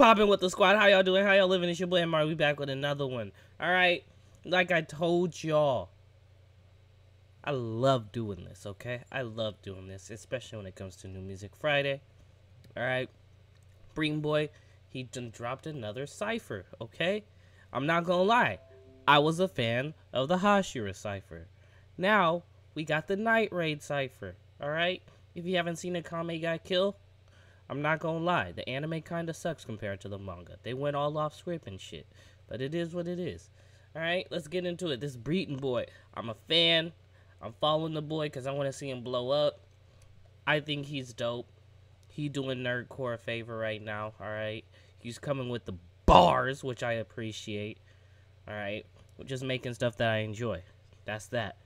Popping with the squad? How y'all doing? How y'all living? It's your boy Amar. We back with another one. All right. Like I told y'all, I love doing this. Okay, I love doing this, especially when it comes to New Music Friday. All right, Breeton Boi, he done dropped another cipher. Okay, I'm not gonna lie, I was a fan of the Hashira cipher. Now we got the Night Raid cipher. All right, if you haven't seen Akame ga Kill. I'm not gonna lie, the anime kinda sucks compared to the manga. They went all off script and shit. But it is what it is. Alright, let's get into it. This Breeton Boi. I'm a fan. I'm following the boy because I want to see him blow up. I think he's dope. He doing nerdcore a favor right now, alright? He's coming with the bars, which I appreciate. Alright? Just making stuff that I enjoy. That's that.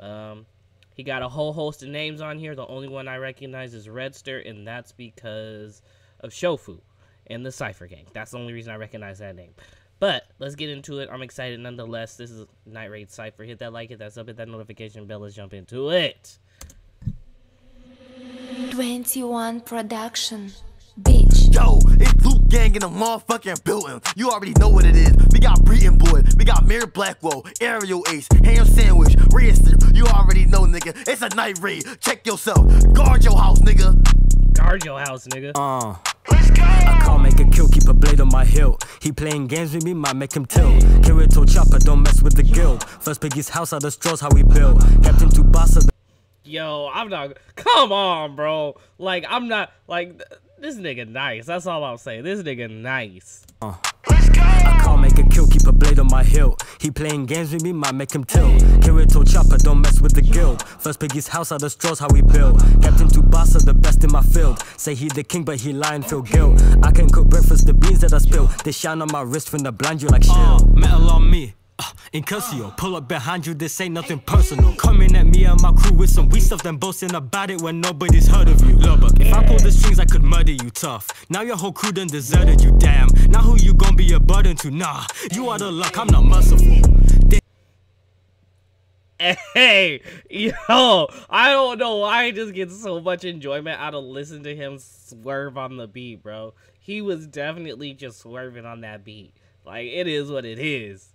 Um, he got a whole host of names on here. The only one I recognize is Redster, and that's because of Shofu and the Cypher Gang. That's the only reason I recognize that name. But let's get into it. I'm excited nonetheless. This is Night Raid Cypher. Hit that like, hit that sub, hit that notification bell. Let's jump into it. 21 Production. Bitch. Yo, it's Luke Gang in the motherfucking building. You already know what it is. We got Breeton Boi, we got Mirror Blackwell, Aerial Ace, Ham Sandwich, Register. You already know, nigga. It's a night raid. Check yourself. Guard your house, nigga. Guard your house, nigga. Uh. I can't make a kill, keep a blade on my hilt. He playing games with me, might make him tilt. Kirito chopper, don't mess with the guild. First Piggy's house out of straws, how we built. Captain Tsubasa. Yo, I'm not. Come on, bro. Like, I'm not. Like, this nigga nice. That's all I'm saying. This nigga nice. Uh. I can't make a kill, keep a blade on my hilt. He playing games with me, might make him tilt. Kirito chopper, don't mess with the guild. First Piggy's house out of straws, how we built. Captain Tsubasa, the best in my field. Say he the king, but he lying, feel guilt. I can cook breakfast, the beans that I spill. They shine on my wrist when the blind you like shit. Uh, metal on me. Uh, Incursio, pull up behind you, this ain't nothing personal. Coming at and my crew with some weak stuff, then boasting about it when nobody's heard of you. Look, if I pull the strings, I could murder you tough. Now your whole crew done deserted you, damn. Now who you gonna be a burden to? Nah, you are the luck, I'm not merciful. Hey, yo, I don't know why I just get so much enjoyment out of listening to him swerve on the beat, bro. He was definitely just swerving on that beat. Like, it is what it is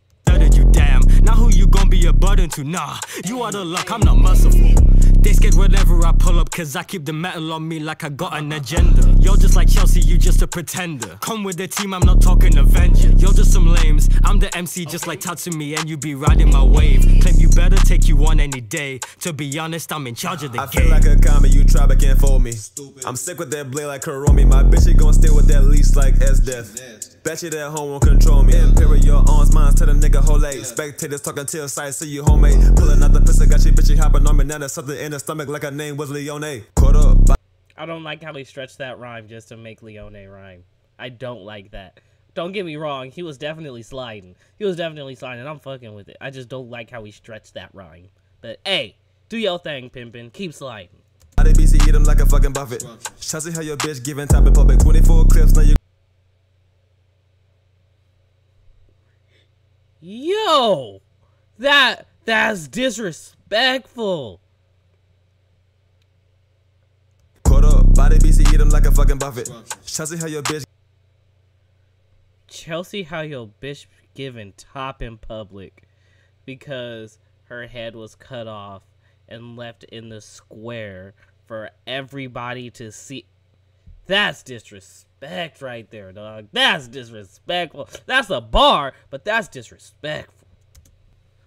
Now who you gonna be a burden to? Nah, you are the luck, I'm not merciful. They scared whenever I pull up, cause I keep the metal on me like I got an agenda. You're just like Chelsea, you just a pretender. Come with the team, I'm not talking Avengers. You're just some lames, I'm the MC just like Tatsumi, and you be riding my wave. Claim you better take you on any day. To be honest, I'm in charge of the I game. feel like a comet, you try but can't fold me. I'm sick with that blade like Kurome. My bitch, she gon' stay with that leash like S Death. Bet you that home won't control me. Imperial arms, mines, tell the nigga whole late. Spectators talking till sight, see you homemade. Pulling out the pistol, got your bitch, hopping on me. Now there's something in the stomach like her name was Leone. Caught up. I don't like how he stretched that rhyme just to make Leone rhyme. I don't like that. Don't get me wrong, he was definitely sliding. He was definitely sliding. I'm fucking with it. I just don't like how he stretched that rhyme. But hey, do your thing, pimpin'. Keep sliding. I did BC eat him like a fucking buffet. Chelsea, how your bitch giving top in public. 24 clips, now you. Yo, that that's disrespectful. Eat him like a fucking buffet. Chelsea, how your bitch. Chelsea, how your bitch giving top in public because her head was cut off and left in the square for everybody to see. That's disrespect right there, dog. That's disrespectful. That's a bar, but that's disrespectful.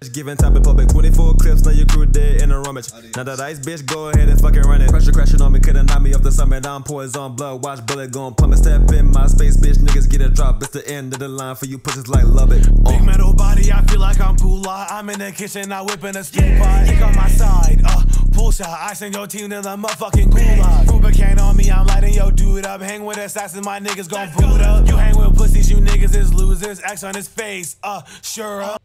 Giving top in public, 24 clips, now your crew dead in a rummage. Now that ice bitch, go ahead and fucking run it. Pressure crashing on me, couldn't knock me off the summit. I'm poison blood, watch bullet gon' plummet. Step in my space, bitch, niggas get a drop. It's the end of the line for you pussies like Lubbock. Uh. Big metal body, I feel like I'm Pula. I'm in the kitchen, I whipping a steam pot. Kick on my side, uh, pull shot. I send your team to the motherfucking gulag. Rubicante on me, I'm lighting your dude up. Hang with assassins, my niggas gon' boot up. You hang with pussies, you niggas is losers. X on his face, uh, sure up.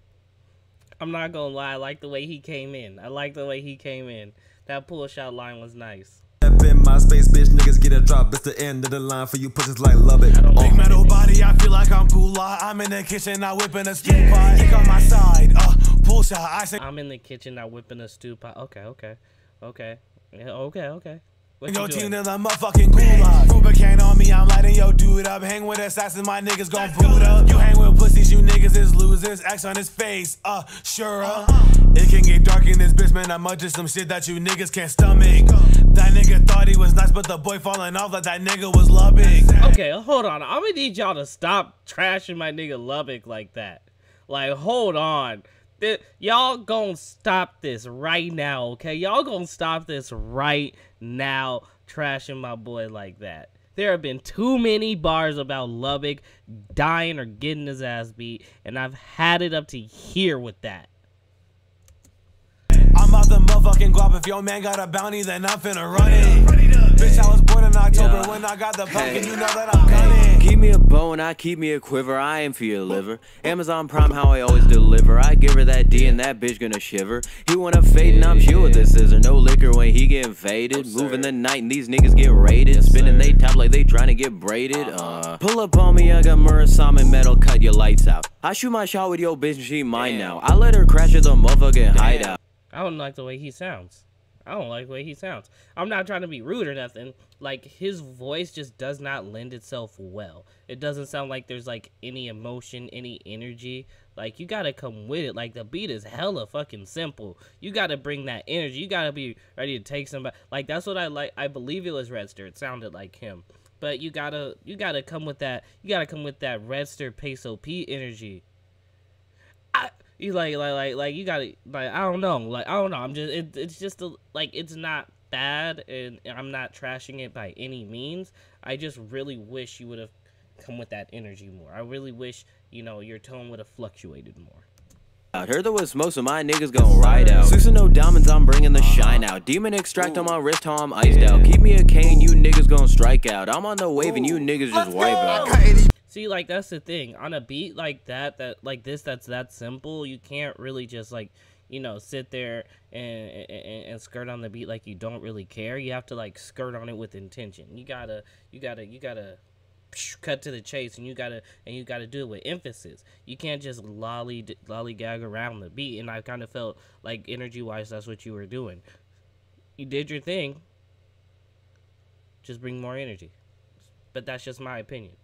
I'm not gonna lie, I like the way he came in. I like the way he came in. That pull shot line was nice. Step in my space, bitch, niggas get a drop. It's the end of the line for you pussies like Lubbock. I don't like Big metal body, I feel like I'm Pula. I'm in the kitchen, I whipping a steam pot. Kick on my side, uh, pull shot. I send I'm in the kitchen, I whipping a stew pot. Okay, okay, okay, yeah, okay, okay. What Your team doing? to the motherfucking gulag. Rubicante on me, I'm lighting your dude up. Hang with assassins, my niggas gon' boot up. You hang with pussies, you niggas is losers. X on his face, uh, sure. uh. It can get dark in this bitch, man. I'm up some shit that you niggas can't stomach. That nigga thought he was nice, but the boy falling off like that nigga was Lubbock. Okay, hold on. I'm gonna need y'all to stop trashing my nigga Lubbock like that. Like, hold on. Y'all gonna stop this right now, okay? Y'all gonna stop this right now, trashing my boy like that. There have been too many bars about Lubbock dying or getting his ass beat, and I've had it up to here with that. I'm out the motherfucking guap. If your man got a bounty, then I'm finna run it. Bitch, I was born in October Yeah. when I got the pumpkin. Hey. You know that I'm gunning. Keep me a bow and I keep me a quiver. I am for your liver. Amazon Prime, how I always deliver. I give her that D and that bitch gonna shiver. He wanna fade and I'm sure with the scissor. No liquor when he getting faded. Moving the night and these niggas get raided. Spinning they top like they trying to get braided. Uh, pull up on me, I got Murasamin metal, cut your lights out. I shoot my shot with your bitch and she mine now. I let her crash at the motherfucking hideout. I don't like the way he sounds. I don't like the way he sounds. I'm not trying to be rude or nothing. Like his voice just does not lend itself well. It doesn't sound like there's like any emotion, any energy. Like you gotta come with it. Like the beat is hella fucking simple. You gotta bring that energy. You gotta be ready to take somebody. Like that's what I like. I believe it was Redster. It sounded like him. But you gotta you gotta come with that. You gotta come with that Redster Peso P energy. You like like like like you gotta like I don't know like I don't know I'm just it, it's just a, like it's not bad and I'm not trashing it by any means I just really wish you would have come with that energy more I really wish you know your tone would have fluctuated more out. Heard there was most of my niggas gon' ride out. Six and no diamonds, I'm bringing the shine out. Demon extract on my wrist, how I'm iced out. Keep me a cane, you niggas gon' strike out. I'm on the wave and you niggas just wipe out. See, like that's the thing. On a beat like that, that like this, that's that simple. You can't really just like, you know, sit there and, and and skirt on the beat like you don't really care. You have to like skirt on it with intention. You gotta, you gotta, you gotta cut to the chase, and you gotta and you gotta do it with emphasis. You can't just lolly lollygag around the beat. And I kind of felt like energy wise, that's what you were doing. You did your thing. Just bring more energy. But that's just my opinion.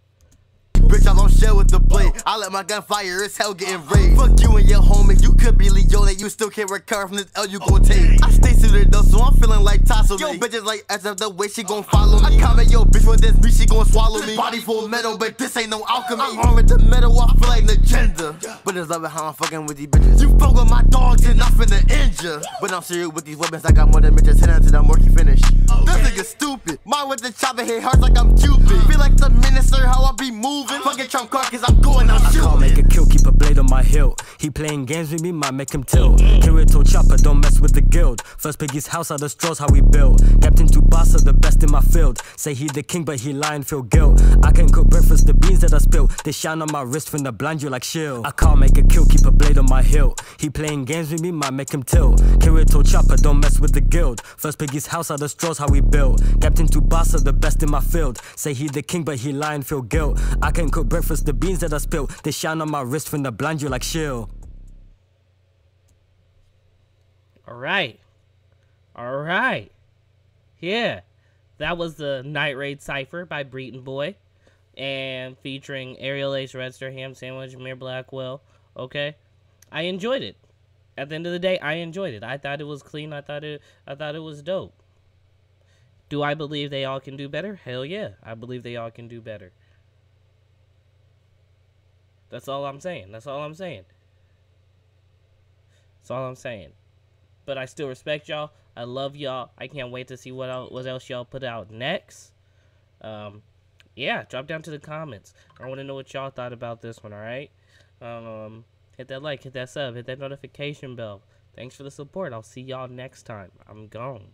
Share with the blade. I let my gun fire, it's hell getting raised. Fuck you and your homies, you could be Leo that you still can't recover from this L you gon' take. I stay suited though, so I'm feeling like Tasso. Yo, bitches like as if the way she gon' uh-huh. follow me. I comment yo bitch when this me, she gon' swallow me. Body full of metal, but this ain't no alchemy. I'm armed with the metal, I feel like an agenda. But it's love it how I'm fucking with these bitches. You fuck with my dogs and I'm finna injure. But I'm serious with these weapons, I got more than bitches. Hit until I'm working finished. This nigga stupid. Mine with the chopper hit hurts like I'm Cupid. Feel like the minister, how I be moving. Fucking Trump card, cause I'm going, I can't make a kill, keep a blade on my hilt. He playing games with me, might make him tilt. Kirito chopper, don't mess with the guild. First piggy's house out the straws, how we built. Captain Tsubasa, the best my field. Say he the king, but he lying, feel guilt. I can cook breakfast, the beans that I spill. They shine on my wrist from the blind you like shield. I can't make a kill, keep a blade on my hilt. He playing games with me, might make him tilt. Kirito chopper, don't mess with the guild. First piggy's house out the straws, how we built. Captain Tsubasa, the best in my field. Say he the king, but he lying, feel guilt. I can cook breakfast, the beans that I spill. They shine on my wrist from the blind you like shield. All right. All right. Yeah. That was the Night Raid Cypher by Breeton Boi. And featuring Ariel Ace, Redster, Ham Sandwich, Mir Blackwell. Okay. I enjoyed it. At the end of the day, I enjoyed it. I thought it was clean. I thought it I thought it was dope. Do I believe they all can do better? Hell yeah. I believe they all can do better. That's all I'm saying. That's all I'm saying. That's all I'm saying but I still respect y'all. I love y'all. I can't wait to see what else, what else y'all put out next. Um, yeah, drop down to the comments. I want to know what y'all thought about this one. All right. Um, hit that like, hit that sub, hit that notification bell. Thanks for the support. I'll see y'all next time. I'm gone.